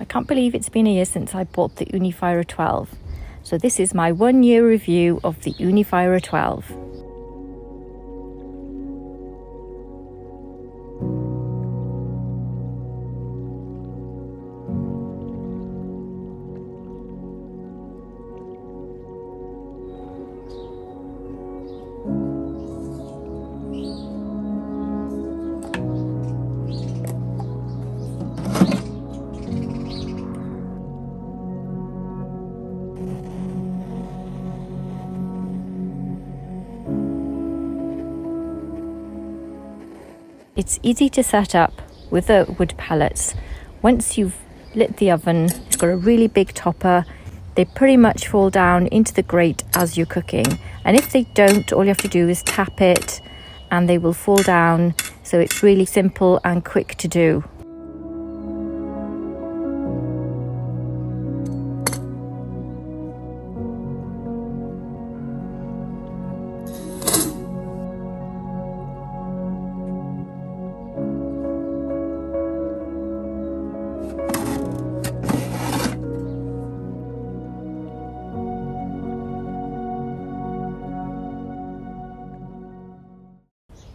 I can't believe it's been a year since I bought the Ooni Fyra 12. So this is my one year review of the Ooni Fyra 12. It's easy to set up with the wood pellets. Once you've lit the oven, it's got a really big hopper. They pretty much fall down into the grate as you're cooking. And if they don't, all you have to do is tap it and they will fall down. So it's really simple and quick to do.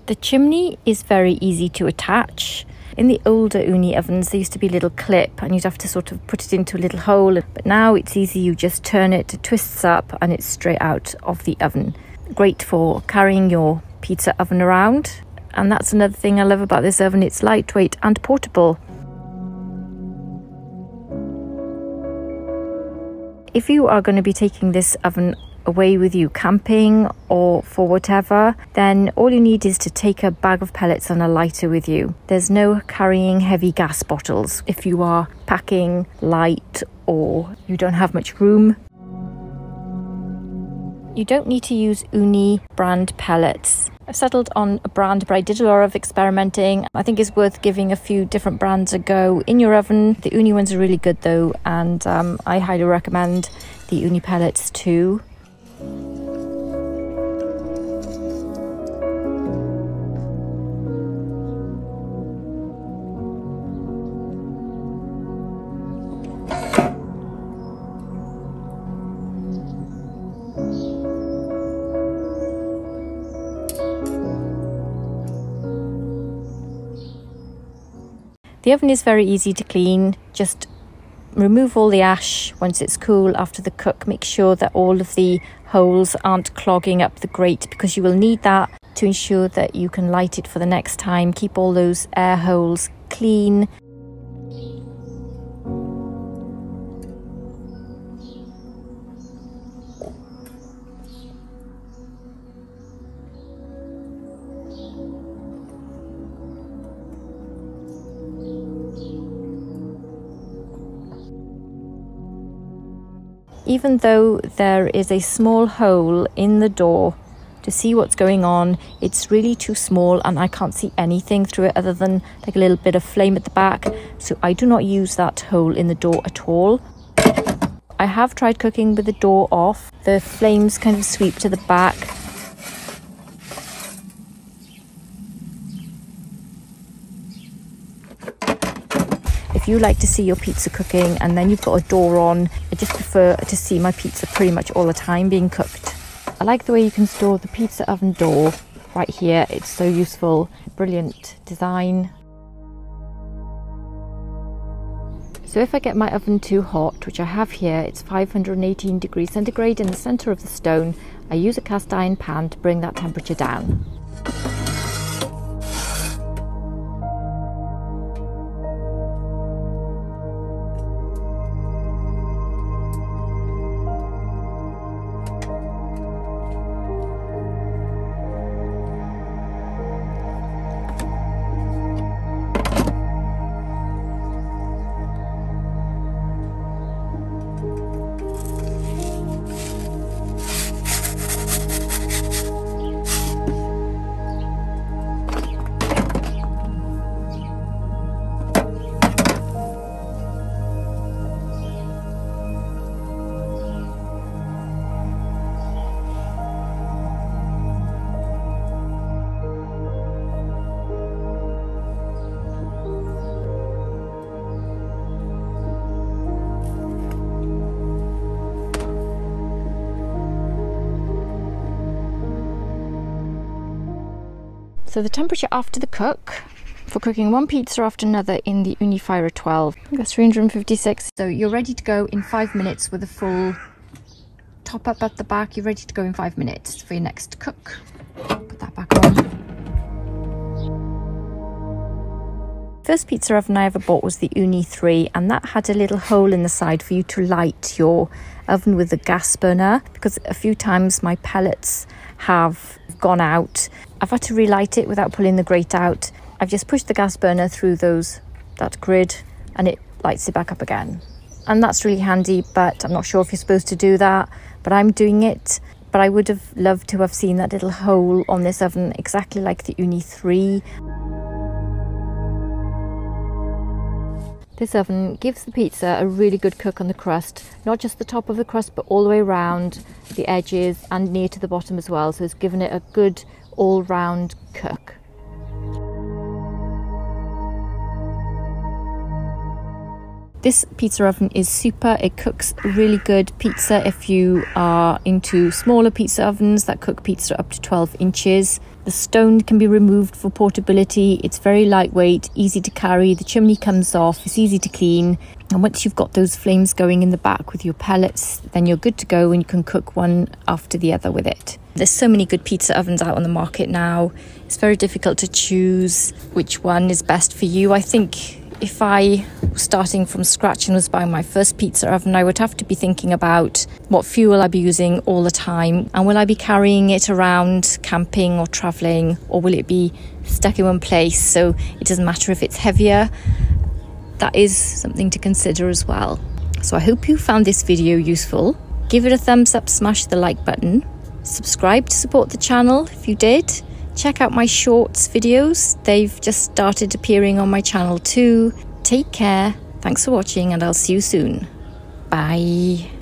The chimney is very easy to attach. In the older Ooni ovens, there used to be a little clip and you'd have to sort of put it into a little hole. But now it's easy, you just turn it, it twists up and it's straight out of the oven. Great for carrying your pizza oven around. And that's another thing I love about this oven, it's lightweight and portable. If you are going to be taking this oven away with you camping or for whatever, then all you need is to take a bag of pellets and a lighter with you. There's no carrying heavy gas bottles if you are packing light or you don't have much room. You don't need to use Ooni brand pellets. I've settled on a brand, but I did a lot of experimenting. I think it's worth giving a few different brands a go in your oven. The Ooni ones are really good though, and um, I highly recommend the Ooni pellets too. The oven is very easy to clean. Just remove all the ash once it's cool after the cook. Make sure that all of the holes aren't clogging up the grate because you will need that to ensure that you can light it for the next time. Keep all those air holes clean even though there is a small hole in the door to see what's going on, it's really too small and I can't see anything through it other than like a little bit of flame at the back. So I do not use that hole in the door at all. I have tried cooking with the door off. The flames kind of sweep to the back you like to see your pizza cooking and then you've got a door on, I just prefer to see my pizza pretty much all the time being cooked. I like the way you can store the pizza oven door right here. It's so useful. Brilliant design. So if I get my oven too hot, which I have here, it's 518 degrees centigrade in the center of the stone, I use a cast iron pan to bring that temperature down. So the temperature after the cook for cooking one pizza after another in the Ooni Fyra 12. That's 356. So you're ready to go in five minutes with a full top up at the back. You're ready to go in five minutes for your next cook. Put that back on. First pizza oven I ever bought was the Ooni 3 and that had a little hole in the side for you to light your oven with the gas burner because a few times my pellets have gone out. I've had to relight it without pulling the grate out. I've just pushed the gas burner through those that grid and it lights it back up again. And that's really handy, but I'm not sure if you're supposed to do that, but I'm doing it. But I would have loved to have seen that little hole on this oven exactly like the Ooni 3. This oven gives the pizza a really good cook on the crust, not just the top of the crust, but all the way around the edges and near to the bottom as well. So it's given it a good all round cook. This pizza oven is super. It cooks really good pizza if you are into smaller pizza ovens that cook pizza up to 12 inches. The stone can be removed for portability. It's very lightweight, easy to carry. The chimney comes off, it's easy to clean. And once you've got those flames going in the back with your pellets, then you're good to go and you can cook one after the other with it. There's so many good pizza ovens out on the market now. It's very difficult to choose which one is best for you. I think if I was starting from scratch and was buying my first pizza oven, I would have to be thinking about what fuel I'd be using all the time and will I be carrying it around camping or traveling or will it be stuck in one place so it doesn't matter if it's heavier. That is something to consider as well. So I hope you found this video useful. Give it a thumbs up, smash the like button. Subscribe to support the channel if you did Check out my shorts videos, they've just started appearing on my channel too. Take care, thanks for watching, and I'll see you soon. Bye.